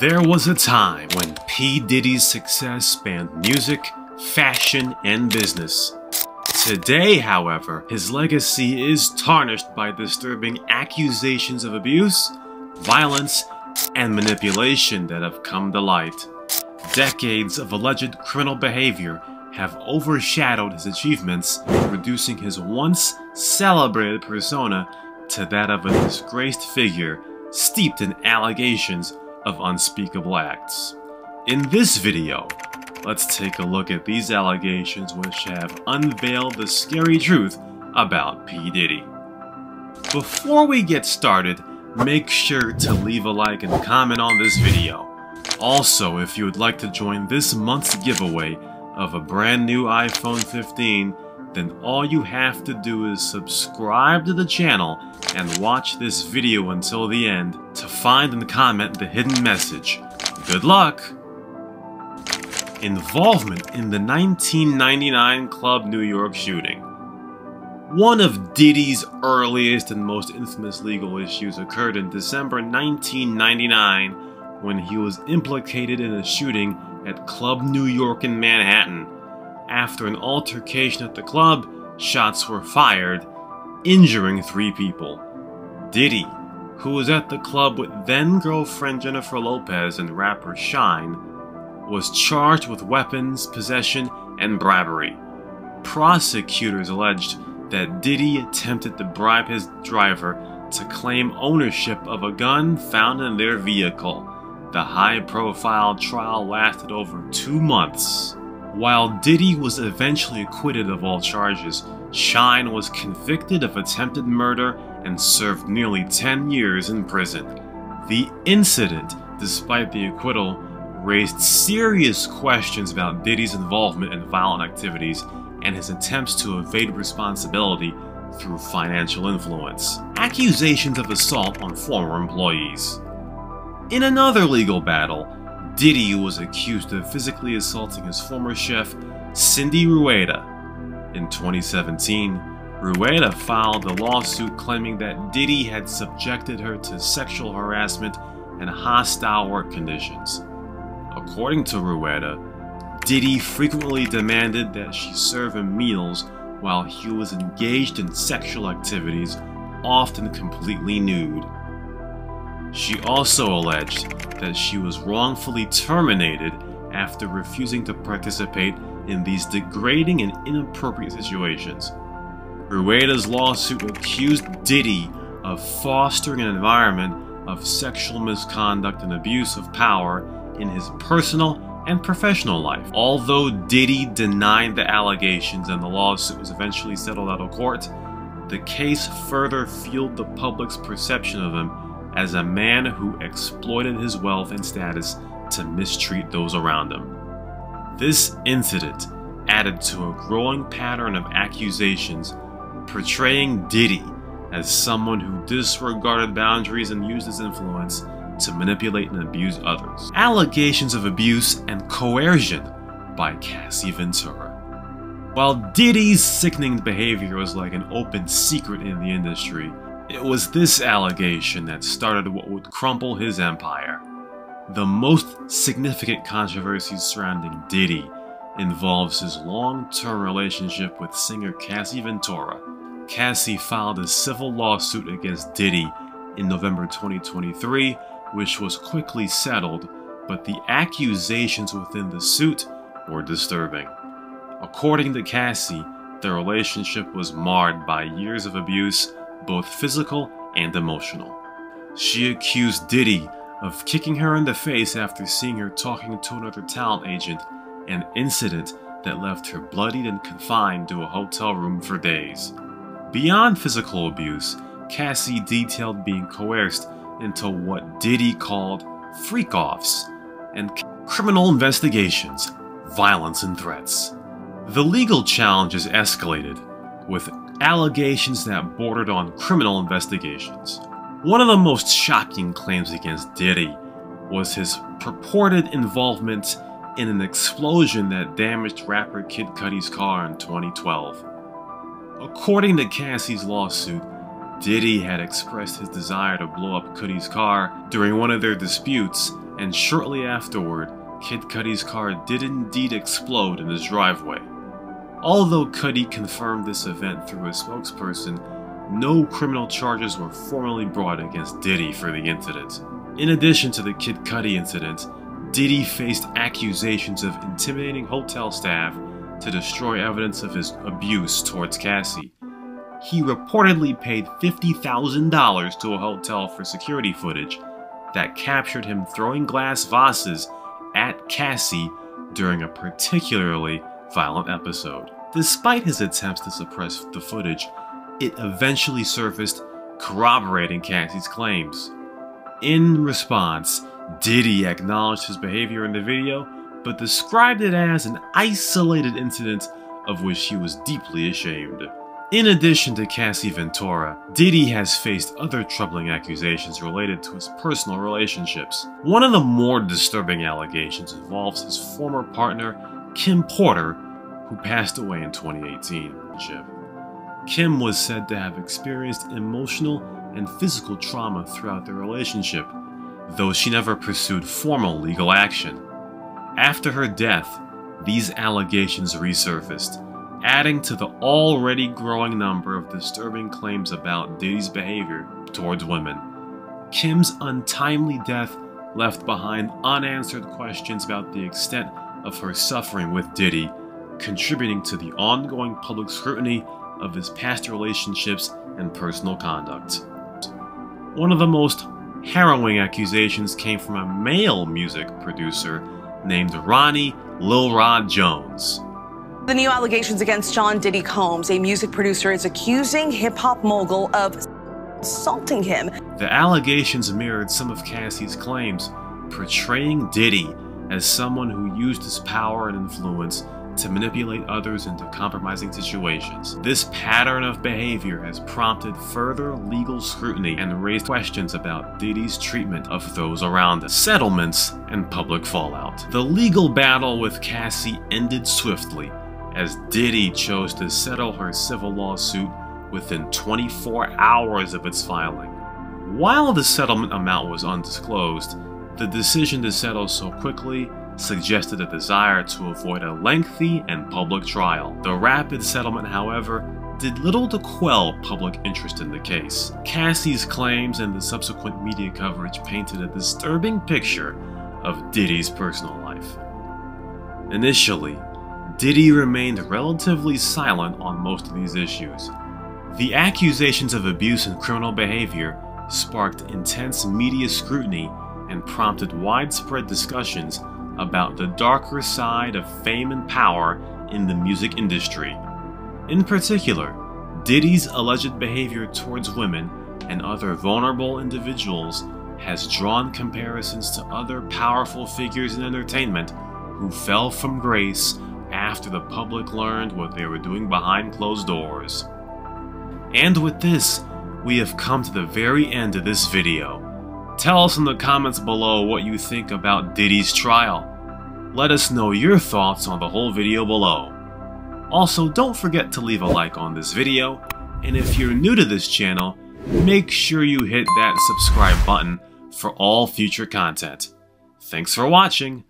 There was a time when P. Diddy's success spanned music, fashion, and business. Today, however, his legacy is tarnished by disturbing accusations of abuse, violence, and manipulation that have come to light. Decades of alleged criminal behavior have overshadowed his achievements, reducing his once celebrated persona to that of a disgraced figure steeped in allegations of unspeakable acts. In this video, let's take a look at these allegations which have unveiled the scary truth about P. Diddy. Before we get started, make sure to leave a like and comment on this video. Also, if you would like to join this month's giveaway of a brand new iPhone 15, then all you have to do is subscribe to the channel and watch this video until the end to find and comment the hidden message. Good luck! Involvement in the 1999 Club New York shooting. One of Diddy's earliest and most infamous legal issues occurred in December 1999 when he was implicated in a shooting at Club New York in Manhattan. After an altercation at the club, shots were fired, injuring three people. Diddy, who was at the club with then girlfriend Jennifer Lopez and rapper Shyne, was charged with weapons possession and bribery. Prosecutors alleged that Diddy attempted to bribe his driver to claim ownership of a gun found in their vehicle. The high profile trial lasted over two months. While Diddy was eventually acquitted of all charges, Shyne was convicted of attempted murder and served nearly 10 years in prison. The incident, despite the acquittal, raised serious questions about Diddy's involvement in violent activities and his attempts to evade responsibility through financial influence. Accusations of assault on former employees. In another legal battle, Diddy was accused of physically assaulting his former chef, Cindy Rueda. In 2017, Rueda filed a lawsuit claiming that Diddy had subjected her to sexual harassment and hostile work conditions. According to Rueda, Diddy frequently demanded that she serve him meals while he was engaged in sexual activities, often completely nude. She also alleged that she was wrongfully terminated after refusing to participate in these degrading and inappropriate situations. Rueda's lawsuit accused Diddy of fostering an environment of sexual misconduct and abuse of power in his personal and professional life. Although Diddy denied the allegations and the lawsuit was eventually settled out of court, the case further fueled the public's perception of him as a man who exploited his wealth and status to mistreat those around him. This incident added to a growing pattern of accusations portraying Diddy as someone who disregarded boundaries and used his influence to manipulate and abuse others. Allegations of abuse and coercion by Cassie Ventura. While Diddy's sickening behavior was like an open secret in the industry, it was this allegation that started what would crumple his empire. The most significant controversy surrounding Diddy involves his long-term relationship with singer Cassie Ventura. Cassie filed a civil lawsuit against Diddy in November 2023, which was quickly settled, but the accusations within the suit were disturbing. According to Cassie, the relationship was marred by years of abuse both physical and emotional. She accused Diddy of kicking her in the face after seeing her talking to another talent agent, an incident that left her bloodied and confined to a hotel room for days. Beyond physical abuse, Cassie detailed being coerced into what Diddy called freak offs and criminal investigations, violence, and threats. The legal challenges escalated, with allegations that bordered on criminal investigations. One of the most shocking claims against Diddy was his purported involvement in an explosion that damaged rapper Kid Cudi's car in 2012. According to Cassie's lawsuit, Diddy had expressed his desire to blow up Cudi's car during one of their disputes and shortly afterward, Kid Cudi's car did indeed explode in his driveway. Although Cudi confirmed this event through a spokesperson, no criminal charges were formally brought against Diddy for the incident. In addition to the Kid Cudi incident, Diddy faced accusations of intimidating hotel staff to destroy evidence of his abuse towards Cassie. He reportedly paid $50,000 to a hotel for security footage that captured him throwing glass vases at Cassie during a particularly violent episode. Despite his attempts to suppress the footage, it eventually surfaced corroborating Cassie's claims. In response, Diddy acknowledged his behavior in the video, but described it as an isolated incident of which he was deeply ashamed. In addition to Cassie Ventura, Diddy has faced other troubling accusations related to his personal relationships. One of the more disturbing allegations involves his former partner, Kim Porter, who passed away in 2018. Kim was said to have experienced emotional and physical trauma throughout their relationship, though she never pursued formal legal action. After her death, these allegations resurfaced, adding to the already growing number of disturbing claims about Diddy's behavior towards women. Kim's untimely death left behind unanswered questions about the extent of her suffering with Diddy, contributing to the ongoing public scrutiny of his past relationships and personal conduct. One of the most harrowing accusations came from a male music producer named Rodney Lil Rod Jones. The new allegations against Sean Diddy Combs, a music producer, is accusing hip hop mogul of assaulting him. The allegations mirrored some of Cassie's claims, portraying Diddy as someone who used his power and influence to manipulate others into compromising situations. This pattern of behavior has prompted further legal scrutiny and raised questions about Diddy's treatment of those around him, settlements, and public fallout. The legal battle with Cassie ended swiftly as Diddy chose to settle her civil lawsuit within 24 hours of its filing. While the settlement amount was undisclosed, the decision to settle so quickly suggested a desire to avoid a lengthy and public trial. The rapid settlement, however, did little to quell public interest in the case. Cassie's claims and the subsequent media coverage painted a disturbing picture of Diddy's personal life. Initially, Diddy remained relatively silent on most of these issues. The accusations of abuse and criminal behavior sparked intense media scrutiny and prompted widespread discussions about the darker side of fame and power in the music industry. In particular, Diddy's alleged behavior towards women and other vulnerable individuals has drawn comparisons to other powerful figures in entertainment who fell from grace after the public learned what they were doing behind closed doors. And with this, we have come to the very end of this video. Tell us in the comments below what you think about Diddy's trial. Let us know your thoughts on the whole video below. Also, don't forget to leave a like on this video, and if you're new to this channel, make sure you hit that subscribe button for all future content. Thanks for watching,